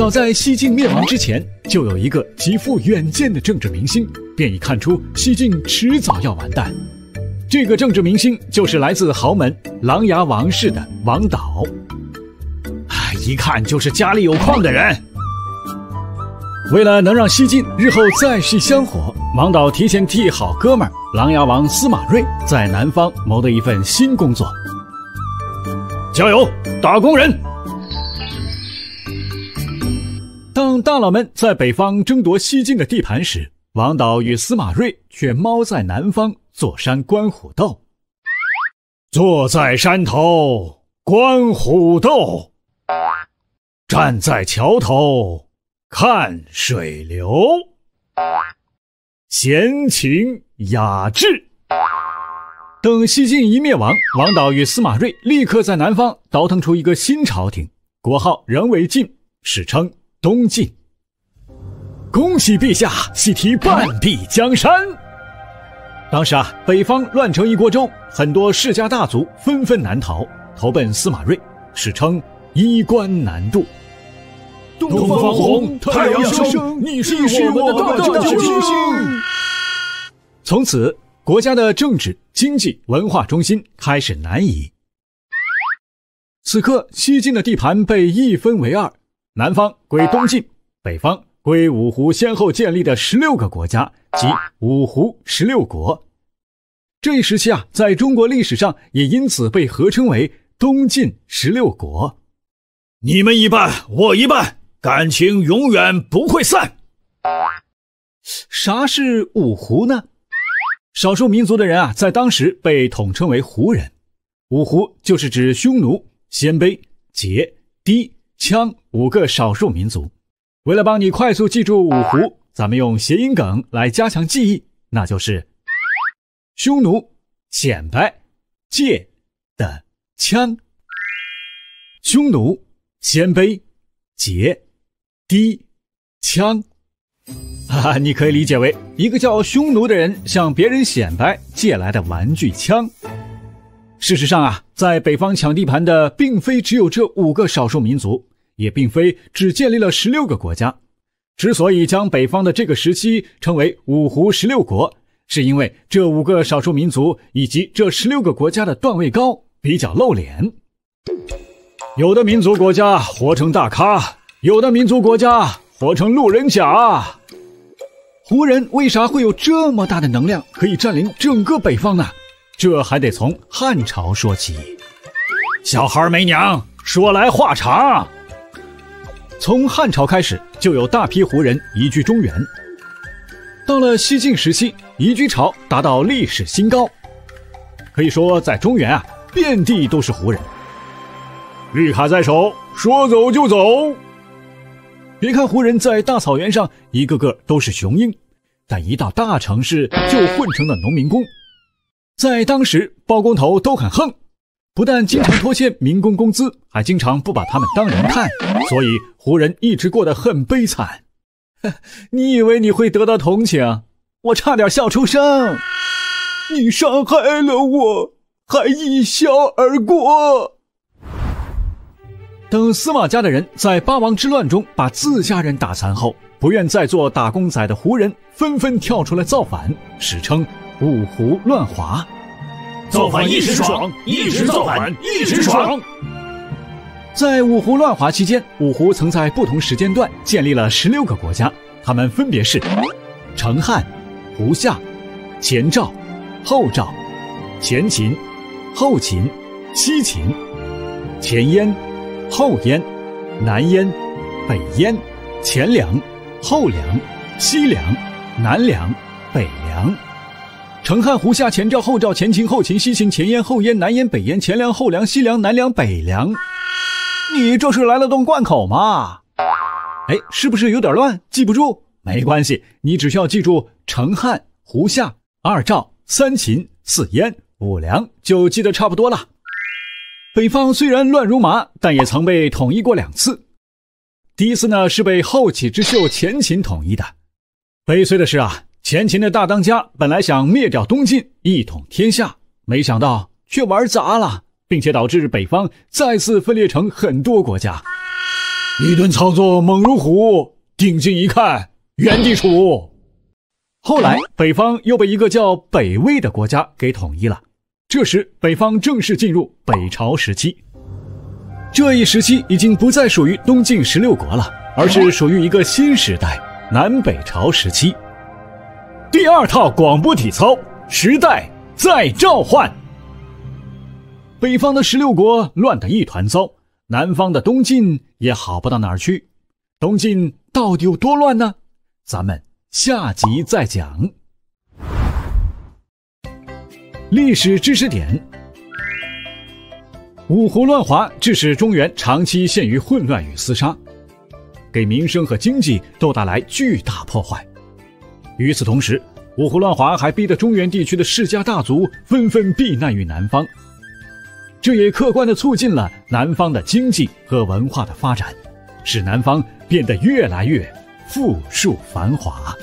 早在西晋灭亡之前，就有一个极富远见的政治明星，便已看出西晋迟早要完蛋。这个政治明星就是来自豪门琅琊王氏的王导，啊，一看就是家里有矿的人。为了能让西晋日后再续香火，王导提前替好哥们琅琊王司马睿在南方谋得一份新工作。加油，打工人！当大佬们在北方争夺西晋的地盘时，王导与司马睿却猫在南方坐山观虎斗。坐在山头观虎斗，站在桥头。看水流，闲情雅致。等西晋一灭亡，王导与司马睿立刻在南方倒腾出一个新朝廷，国号仍为晋，史称东晋。恭喜陛下，喜提半壁江山。当时啊，北方乱成一锅粥，很多世家大族纷纷南逃，投奔司马睿，史称衣冠南渡。东方红，太阳升，你是我们的大救星。从此，国家的政治、经济、文化中心开始南移。此刻，西晋的地盘被一分为二，南方归东晋，北方归五胡先后建立的十六个国家，即五胡十六国。这一时期啊，在中国历史上也因此被合称为东晋十六国。你们一半，我一半。感情永远不会散。啥是五胡呢？少数民族的人啊，在当时被统称为胡人。五胡就是指匈奴、鲜卑、羯、氐、羌五个少数民族。为了帮你快速记住五胡，咱们用谐音梗来加强记忆，那就是匈奴、显摆、借的枪。匈奴、鲜卑、羯。低枪，哈哈，你可以理解为一个叫匈奴的人向别人显摆借来的玩具枪。事实上啊，在北方抢地盘的并非只有这五个少数民族，也并非只建立了十六个国家。之所以将北方的这个时期称为五胡十六国，是因为这五个少数民族以及这十六个国家的段位高，比较露脸。有的民族国家活成大咖。有的民族国家活成路人甲，胡人为啥会有这么大的能量，可以占领整个北方呢？这还得从汉朝说起。小孩没娘，说来话长。从汉朝开始，就有大批胡人移居中原。到了西晋时期，移居潮达到历史新高，可以说在中原啊，遍地都是胡人。绿卡在手，说走就走。别看胡人在大草原上一个个都是雄鹰，但一到大城市就混成了农民工。在当时，包工头都很横，不但经常拖欠民工工资，还经常不把他们当人看，所以胡人一直过得很悲惨。你以为你会得到同情？我差点笑出声。你伤害了我，还一笑而过。等司马家的人在八王之乱中把自家人打残后，不愿再做打工仔的胡人纷纷跳出来造反，史称五胡乱华。造反一时爽，一直造反一直爽。在五胡乱华期间，五胡曾在不同时间段建立了十六个国家，他们分别是：成汉、胡夏、前赵、后赵、前秦、后秦、西秦、前燕。后燕、南燕、北燕、前凉、后凉、西凉、南凉、北凉。成汉、胡夏、前赵、后赵、前秦、后秦、西秦、前燕、后燕、南燕、北燕、前凉、后凉、西凉、南凉、北凉。你这是来了顿贯口吗？哎，是不是有点乱？记不住？没关系，你只需要记住成汉、胡夏、二赵、三秦、四燕、五凉，就记得差不多了。北方虽然乱如麻，但也曾被统一过两次。第一次呢是被后起之秀前秦统一的。悲催的是啊，前秦的大当家本来想灭掉东晋，一统天下，没想到却玩砸了，并且导致北方再次分裂成很多国家。一顿操作猛如虎，定睛一看，原地杵。后来，北方又被一个叫北魏的国家给统一了。这时，北方正式进入北朝时期。这一时期已经不再属于东晋十六国了，而是属于一个新时代——南北朝时期。第二套广播体操，时代在召唤。北方的十六国乱得一团糟，南方的东晋也好不到哪儿去。东晋到底有多乱呢？咱们。下集再讲。历史知识点：五胡乱华致使中原长期陷于混乱与厮杀，给民生和经济都带来巨大破坏。与此同时，五胡乱华还逼得中原地区的世家大族纷纷避难于南方，这也客观的促进了南方的经济和文化的发展，使南方变得越来越。富庶繁华。